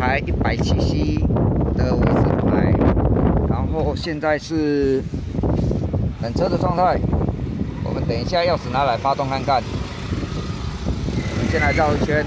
台一百七 c 的卫生台，然后现在是冷车的状态。我们等一下钥匙拿来发动看看。我们先来绕一圈。